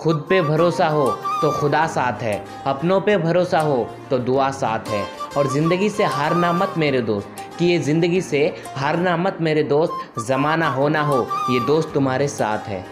खुद पे भरोसा हो तो खुदा साथ है। अपनों पे भरोसा हो तो दुआ साथ है। और ज़िंदगी से हारना मत मेरे दोस्त, कि ये ज़िंदगी से हारना मत मेरे दोस्त, ज़माना हो ना हो, ये दोस्त तुम्हारे साथ है।